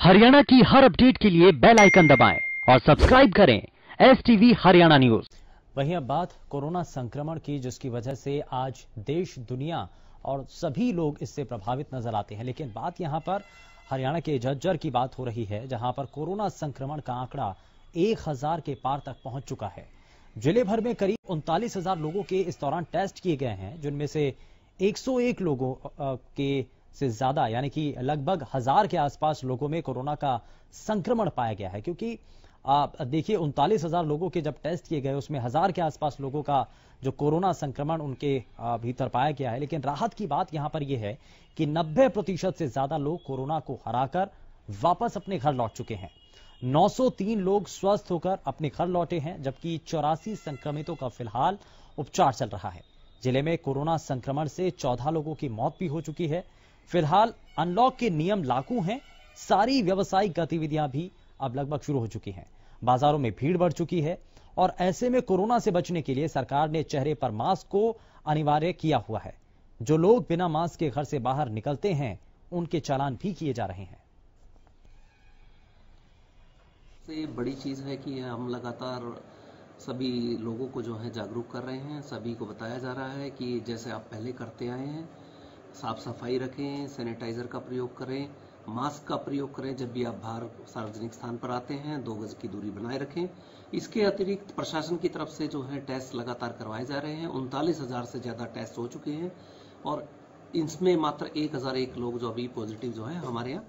हरियाणा की हर अपडेट के लिए बेल आइकन दबाएँ और सब्सक्राइब करें एस टीवी हरियाणा न्यूज़ वहीं अब बात कोरोना संक्रमण की, जिसकी वजह से आज देश, दुनिया और सभी लोग इससे प्रभावित नज़र आते हैं। लेकिन बात यहाँ पर हरियाणा के झज्जर की बात हो रही है, जहाँ पर कोरोना संक्रमण का आंकड़ा एक हज़ार के पार तक पहुँच चुका है। ज़िले भर में करीब उनतालीस लोगों के इस दौरान टेस्ट किए गए हैं, जिनमें से 101 लोगों के से ज़्यादा, यानी कि लगभग हज़ार के आसपास लोगों में कोरोना का संक्रमण पाया गया है। क्योंकि आप देखिए, उनतालीस हज़ार लोगों के जब टेस्ट किए गए, उसमें हज़ार के आसपास लोगों का जो कोरोना संक्रमण उनके भीतर पाया गया है। लेकिन राहत की बात यहाँ पर यह है कि 90 प्रतिशत से ज़्यादा लोग कोरोना को हराकर वापस अपने घर लौट चुके हैं। 903 लोग स्वस्थ होकर अपने घर लौटे हैं, जबकि चौरासी संक्रमितों का फ़िलहाल उपचार चल रहा है। ज़िले में कोरोना संक्रमण से 14 लोगों की मौत भी हो चुकी है। फ़िलहाल अनलॉक के नियम लागू हैं। सारी व्यवसायिक गतिविधियाँ भी अब लगभग शुरू हो चुकी हैं। बाजारों में भीड़ बढ़ चुकी है और ऐसे में कोरोना से बचने के लिए सरकार ने चेहरे पर मास्क को अनिवार्य किया हुआ है। जो लोग बिना मास्क के घर से बाहर निकलते हैं, उनके चालान भी किए जा रहे हैं। सबसे बड़ी चीज़ है कि हम लगातार सभी लोगों को जो है जागरूक कर रहे हैं। सभी को बताया जा रहा है कि जैसे आप पहले करते आए हैं साफ़ सफ़ाई रखें सैनिटाइजर का प्रयोग करें मास्क का प्रयोग करें। जब भी आप बाहर सार्वजनिक स्थान पर आते हैं, दो गज की दूरी बनाए रखें। इसके अतिरिक्त प्रशासन की तरफ़ से जो है टेस्ट लगातार करवाए जा रहे हैं। उनतालीस हज़ार से ज़्यादा टेस्ट हो चुके हैं और इसमें मात्र एक हज़ार एक लोग जो अभी पॉजिटिव जो है हमारे यहाँ